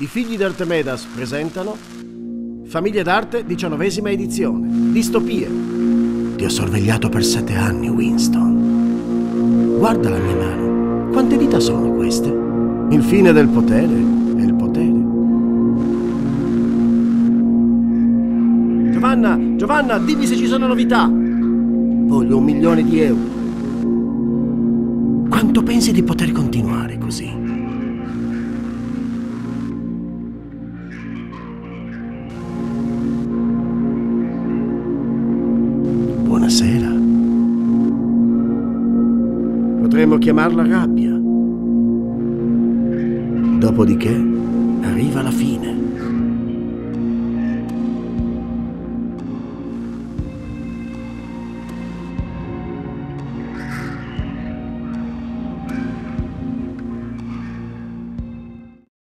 I figli d'Artemedas presentano Famiglie d'arte, diciannovesima edizione. Distopie. Ti ho sorvegliato per sette anni, Winston. Guarda la mia mano. Quante dita sono queste? Il fine del potere è il potere. Giovanna, Giovanna, dimmi se ci sono novità. Voglio un milione di euro. Quanto pensi di poter continuare così? Buonasera. Potremmo chiamarla rabbia. Dopodiché arriva la fine.